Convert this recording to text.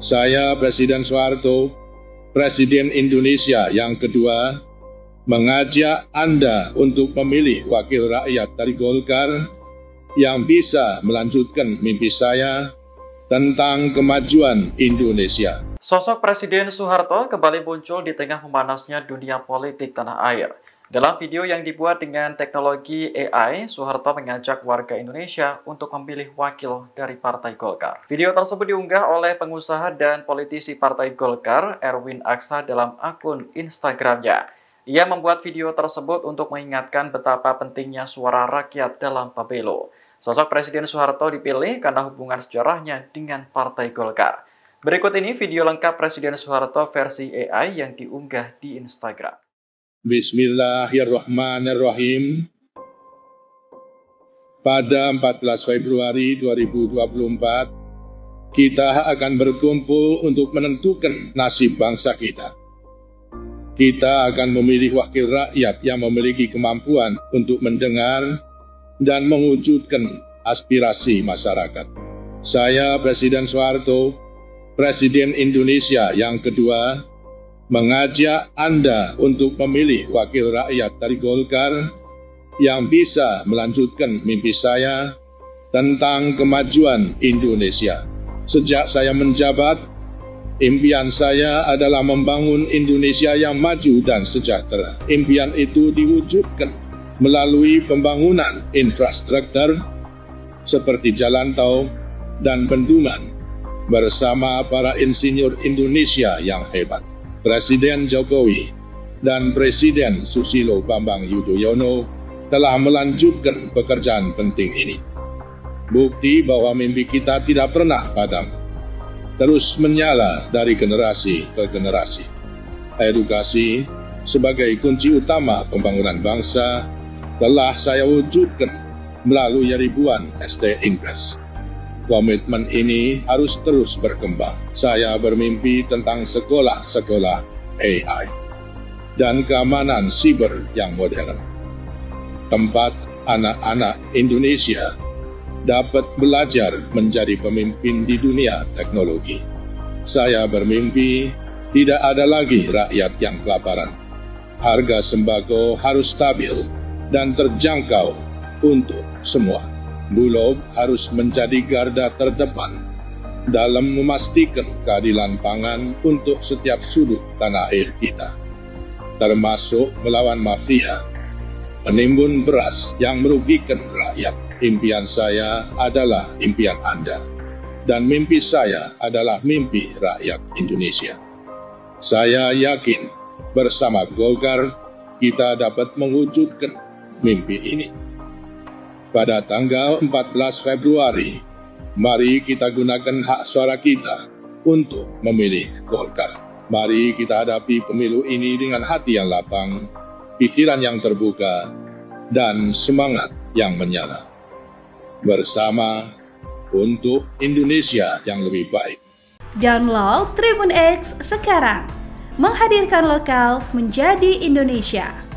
Saya Presiden Soeharto, Presiden Indonesia yang kedua, mengajak Anda untuk memilih wakil rakyat dari Golkar yang bisa melanjutkan mimpi saya tentang kemajuan Indonesia. Sosok Presiden Soeharto kembali muncul di tengah memanasnya dunia politik tanah air. Dalam video yang dibuat dengan teknologi AI, Soeharto mengajak warga Indonesia untuk memilih wakil dari Partai Golkar. Video tersebut diunggah oleh pengusaha dan politisi Partai Golkar, Erwin Aksa dalam akun Instagramnya. Ia membuat video tersebut untuk mengingatkan betapa pentingnya suara rakyat dalam pemilu. Sosok Presiden Soeharto dipilih karena hubungan sejarahnya dengan Partai Golkar. Berikut ini video lengkap Presiden Soeharto versi AI yang diunggah di Instagram. Bismillahirrahmanirrahim. Pada 14 Februari 2024, kita akan berkumpul untuk menentukan nasib bangsa kita. Kita akan memilih wakil rakyat yang memiliki kemampuan untuk mendengar dan mewujudkan aspirasi masyarakat. Saya Presiden Soeharto, Presiden Indonesia yang kedua, mengajak Anda untuk memilih wakil rakyat dari Golkar yang bisa melanjutkan mimpi saya tentang kemajuan Indonesia. Sejak saya menjabat, impian saya adalah membangun Indonesia yang maju dan sejahtera. Impian itu diwujudkan melalui pembangunan infrastruktur seperti jalan tol dan bendungan bersama para insinyur Indonesia yang hebat. Presiden Jokowi dan Presiden Susilo Bambang Yudhoyono telah melanjutkan pekerjaan penting ini. Bukti bahwa mimpi kita tidak pernah padam, terus menyala dari generasi ke generasi. Edukasi sebagai kunci utama pembangunan bangsa telah saya wujudkan melalui ribuan SD Inggris. Komitmen ini harus terus berkembang. Saya bermimpi tentang sekolah-sekolah AI dan keamanan siber yang modern. Tempat anak-anak Indonesia dapat belajar menjadi pemimpin di dunia teknologi. Saya bermimpi tidak ada lagi rakyat yang kelaparan. Harga sembako harus stabil dan terjangkau untuk semua. Bulog harus menjadi garda terdepan dalam memastikan keadilan pangan untuk setiap sudut tanah air kita, termasuk melawan mafia, penimbun beras yang merugikan rakyat. Impian saya adalah impian Anda, dan mimpi saya adalah mimpi rakyat Indonesia. Saya yakin bersama Golkar kita dapat mewujudkan mimpi ini pada tanggal 14 Februari, mari kita gunakan hak suara kita untuk memilih Golkar. Mari kita hadapi pemilu ini dengan hati yang lapang, pikiran yang terbuka, dan semangat yang menyala. Bersama untuk Indonesia yang lebih baik. Download Tribun X sekarang, menghadirkan lokal menjadi Indonesia.